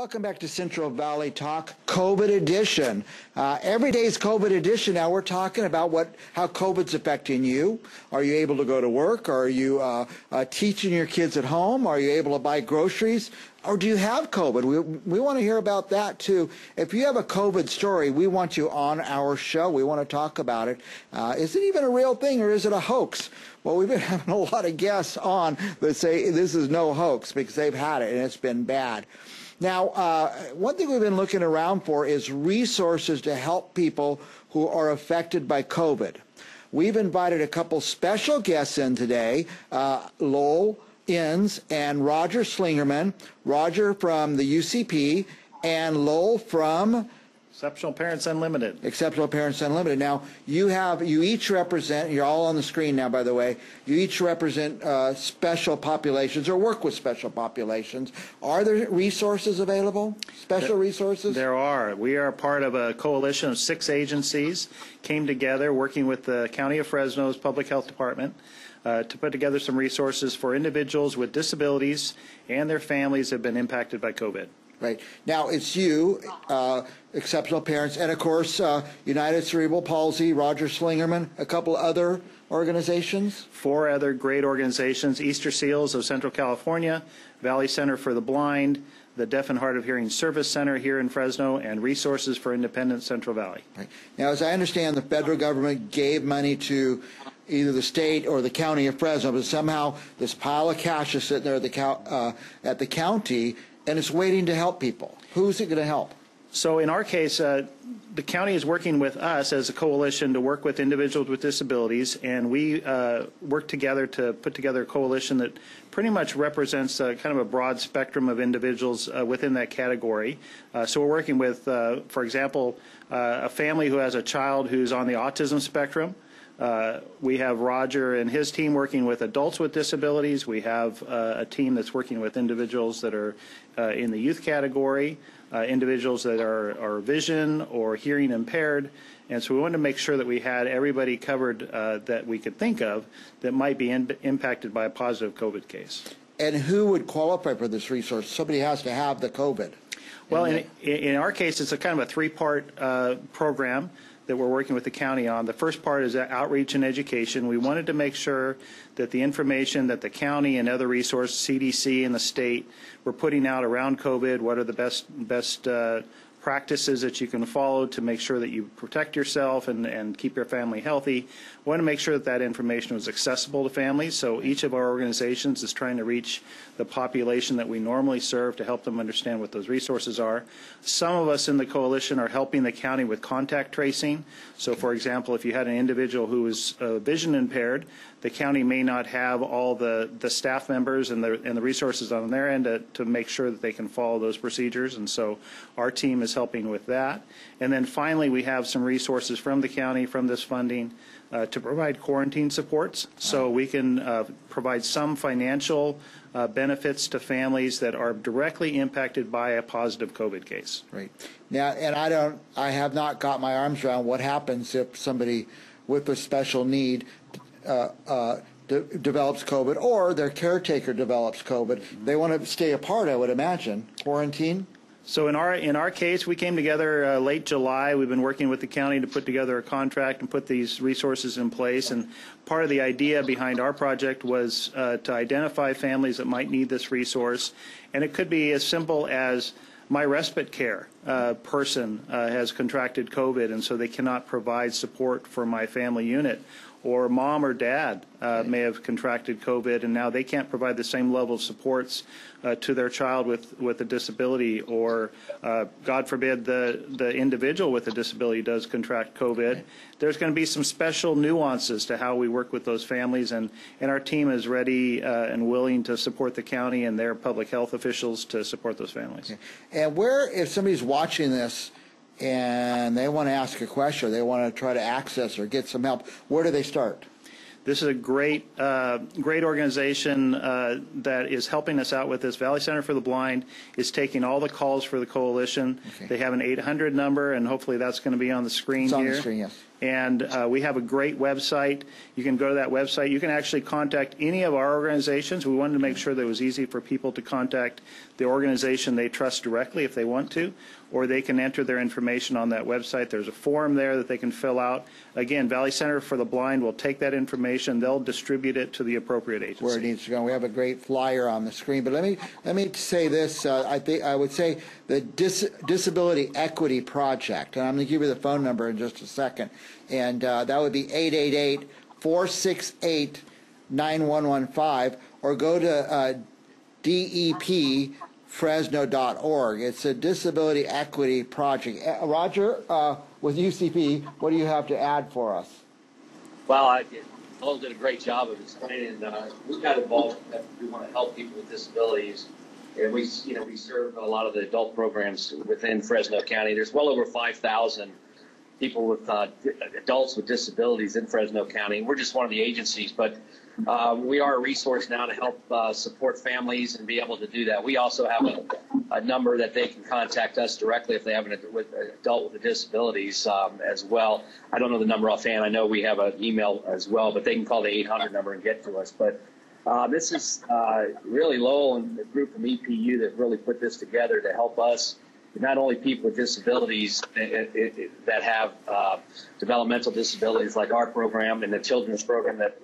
welcome back to Central Valley Talk, COVID edition. Uh, every day's COVID edition. Now we're talking about what how COVID's affecting you. Are you able to go to work? Are you uh, uh, teaching your kids at home? Are you able to buy groceries? Or do you have COVID? We, we want to hear about that too. If you have a COVID story, we want you on our show. We want to talk about it. Uh, is it even a real thing or is it a hoax? Well, we've been having a lot of guests on that say this is no hoax because they've had it and it's been bad. Now, uh, one thing we've been looking around for is resources to help people who are affected by COVID. We've invited a couple special guests in today, uh, Lowell Ens and Roger Slingerman. Roger from the UCP and Lowell from Exceptional Parents Unlimited. Exceptional Parents Unlimited. Now, you have, you each represent, you're all on the screen now, by the way, you each represent uh, special populations or work with special populations. Are there resources available? Special resources? There are. We are part of a coalition of six agencies, came together working with the County of Fresno's Public Health Department. Uh, to put together some resources for individuals with disabilities and their families have been impacted by COVID. Right. Now, it's you, uh, Exceptional Parents, and of course, uh, United Cerebral Palsy, Roger Slingerman, a couple other organizations. Four other great organizations Easter Seals of Central California, Valley Center for the Blind, the Deaf and Hard of Hearing Service Center here in Fresno, and Resources for Independence Central Valley. Right. Now, as I understand, the federal government gave money to either the state or the county of Fresno, but somehow this pile of cash is sitting there at the, uh, at the county and it's waiting to help people. Who's it going to help? So in our case, uh, the county is working with us as a coalition to work with individuals with disabilities, and we uh, work together to put together a coalition that pretty much represents uh, kind of a broad spectrum of individuals uh, within that category. Uh, so we're working with, uh, for example, a family who has a child who's on the autism spectrum. Uh, we have Roger and his team working with adults with disabilities. We have uh, a team that's working with individuals that are uh, in the youth category, uh, individuals that are, are vision or hearing impaired. And so we wanted to make sure that we had everybody covered uh, that we could think of that might be in, impacted by a positive COVID case. And who would qualify for this resource? Somebody has to have the COVID. Well, in, in our case, it's a kind of a three-part program that we're working with the county on. The first part is outreach and education. We wanted to make sure that the information that the county and other resources, CDC and the state, were putting out around COVID, what are the best best uh, practices that you can follow to make sure that you protect yourself and, and keep your family healthy. We want to make sure that that information was accessible to families. So each of our organizations is trying to reach the population that we normally serve to help them understand what those resources are. Some of us in the coalition are helping the county with contact tracing. So for example, if you had an individual who was uh, vision impaired, the county may not have all the, the staff members and the, and the resources on their end to, to make sure that they can follow those procedures. And so our team is helping with that. And then finally, we have some resources from the county, from this funding, uh, to provide quarantine supports. So we can uh, provide some financial uh, benefits to families that are directly impacted by a positive COVID case. Right. Now, and I don't, I have not got my arms around what happens if somebody with a special need uh, uh, de develops COVID or their caretaker develops COVID. They want to stay apart, I would imagine. Quarantine? So in our in our case, we came together uh, late July. We've been working with the county to put together a contract and put these resources in place. And part of the idea behind our project was uh, to identify families that might need this resource, and it could be as simple as my respite care uh, person uh, has contracted COVID, and so they cannot provide support for my family unit or mom or dad uh, may have contracted COVID and now they can't provide the same level of supports uh, to their child with, with a disability, or uh, God forbid the, the individual with a disability does contract COVID. There's going to be some special nuances to how we work with those families, and, and our team is ready uh, and willing to support the county and their public health officials to support those families. Okay. And where, if somebody's watching this, and they want to ask a question, or they want to try to access or get some help, where do they start? This is a great, uh, great organization uh, that is helping us out with this. Valley Center for the Blind is taking all the calls for the coalition. Okay. They have an 800 number, and hopefully that's going to be on the screen it's here. On the screen, yes. And uh, we have a great website. You can go to that website. You can actually contact any of our organizations. We wanted to make sure that it was easy for people to contact the organization they trust directly if they want to, or they can enter their information on that website. There's a form there that they can fill out. Again, Valley Center for the Blind will take that information. They'll distribute it to the appropriate agency. where it needs to go. We have a great flyer on the screen, but let me let me say this. Uh, I think I would say the Dis- Disability Equity Project, and I'm going to give you the phone number in just a second, and uh, that would be 888 468 9115, or go to uh, depfresno.org. It's a disability equity project. Uh, Roger, uh, with UCP, what do you have to add for us? Well, I did. Paul did a great job of explaining. Uh, we got involved. We want to help people with disabilities, and we, you know, we serve a lot of the adult programs within Fresno County. There's well over 5,000 people with uh, adults with disabilities in Fresno County. We're just one of the agencies, but uh, we are a resource now to help uh, support families and be able to do that. We also have a, a number that they can contact us directly if they have an, with, adult with disabilities um, as well. I don't know the number offhand. I know we have an email as well, but they can call the 800 number and get to us. But uh, this is uh, really Lowell and the group from EPU that really put this together to help us not only people with disabilities that have uh, developmental disabilities like our program and the children's program that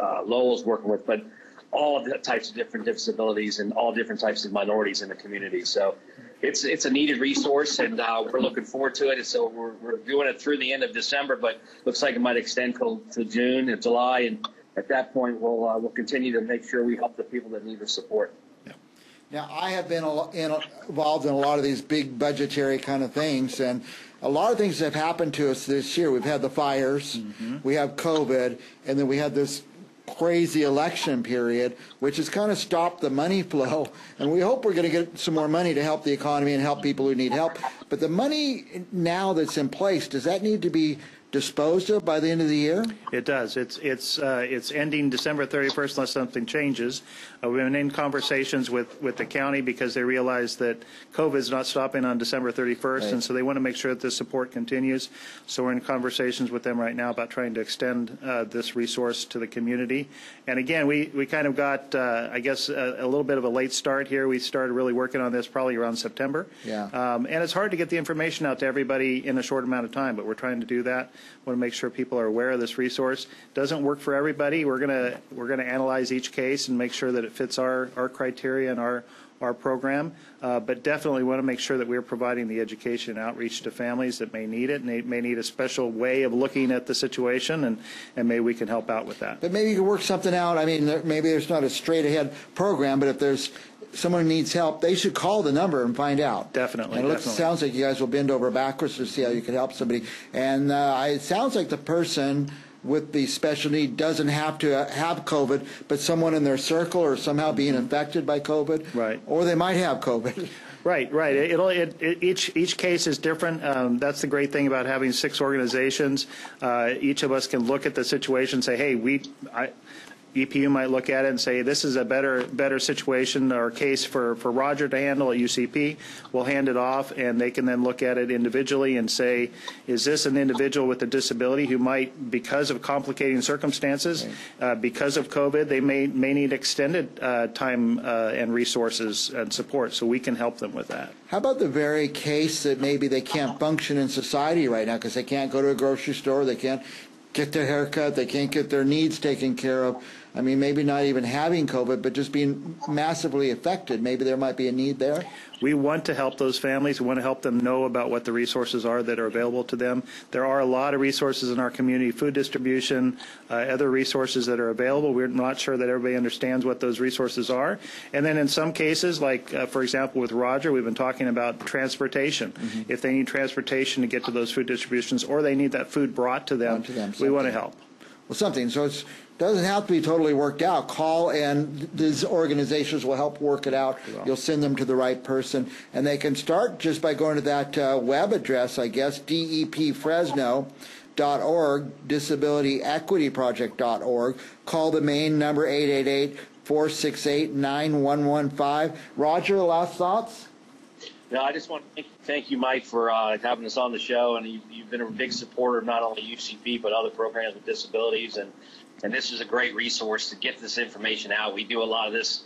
uh, Lowell's working with, but all types of different disabilities and all different types of minorities in the community. So it's it's a needed resource, and uh, we're looking forward to it. And so we're, we're doing it through the end of December, but looks like it might extend till to June and July, and at that point we'll uh, we'll continue to make sure we help the people that need the support. Now, I have been involved in a lot of these big budgetary kind of things, and a lot of things have happened to us this year. We've had the fires, mm-hmm. we have COVID, and then we had this crazy election period, which has kind of stopped the money flow. And we hope we're going to get some more money to help the economy and help people who need help. But the money now that's in place, does that need to be disposed of by the end of the year? It does. It's it's uh, it's ending December 31st unless something changes. Uh, we've been in conversations with, with the county because they realize that COVID is not stopping on December 31st, right. and so they want to make sure that this support continues. So we're in conversations with them right now about trying to extend uh, this resource to the community. And again, we, we kind of got, uh, I guess, a, a, little bit of a late start here. We started really working on this probably around September. Yeah. Um, and it's hard to get the information out to everybody in a short amount of time, but we're trying to do that. Want to make sure people are aware of this resource. Doesn't work for everybody. We're gonna we're gonna analyze each case and make sure that it fits our our criteria and our our program, uh, but definitely want to make sure that we're providing the education and outreach to families that may need it and they may need a special way of looking at the situation, and, and maybe we can help out with that. But maybe you can work something out. I mean, maybe there's not a straight ahead program, but if there's someone needs help, they should call the number and find out. Definitely. And it looks, definitely. sounds like you guys will bend over backwards to see how you can help somebody. And uh, it sounds like the person with the special need doesn't have to have COVID, but someone in their circle or somehow being infected by COVID. Right. Or they might have COVID. Right, right. It'll, it, it, each each case is different. Um, that's the great thing about having six organizations. Uh, each of us can look at the situation and say, "Hey, we, I, EPU might look at it and say, this is a better better situation or case for, for Roger to handle at UCP. We'll hand it off, and they can then look at it individually and say, is this an individual with a disability who might, because of complicating circumstances, uh, because of COVID, they may, may need extended uh, time uh, and resources and support, so we can help them with that. How about the very case that maybe they can't function in society right now because they can't go to a grocery store, they can't get their haircut, they can't get their needs taken care of. I mean, maybe not even having COVID, but just being massively affected. Maybe there might be a need there. We want to help those families. We want to help them know about what the resources are that are available to them. There are a lot of resources in our community, food distribution, uh, other resources that are available. We're not sure that everybody understands what those resources are. And then in some cases, like uh, for example with Roger, we've been talking about transportation. Mm-hmm. If they need transportation to get to those food distributions or they need that food brought to them, to them we want to help. Well, something. So it's doesn't have to be totally worked out. Call and these organizations will help work it out. You'll send them to the right person, and they can start just by going to that uh, web address, I guess, depfresno.org, disabilityequityproject.org. Call the main number 888 468 9115. Roger, last thoughts? No, I just want to thank, you, Mike, for uh, having us on the show, and you, you've been a big supporter of not only UCP but other programs with disabilities, and and this is a great resource to get this information out. We do a lot of this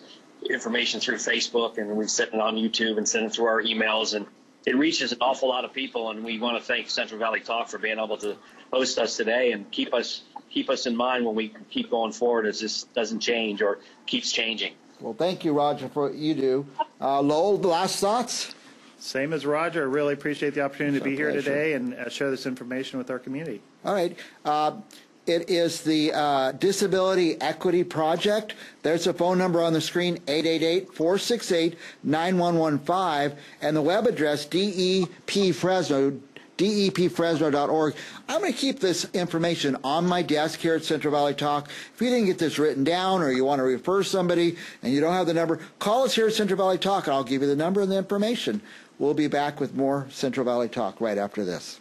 information through Facebook, and we send it on YouTube and send it through our emails, and it reaches an awful lot of people. And we want to thank Central Valley Talk for being able to host us today and keep us keep us in mind when we keep going forward as this doesn't change or keeps changing. Well, thank you, Roger, for what you do. Uh, Lowell, the last thoughts? Same as Roger. I really appreciate the opportunity to be here pleasure. today and uh, share this information with our community. All right. Uh, it is the uh, Disability Equity Project. There's a phone number on the screen, 888-468-9115, and the web address, depfresno, depfresno.org. I'm going to keep this information on my desk here at Central Valley Talk. If you didn't get this written down or you want to refer somebody and you don't have the number, call us here at Central Valley Talk and I'll give you the number and the information. We'll be back with more Central Valley Talk right after this.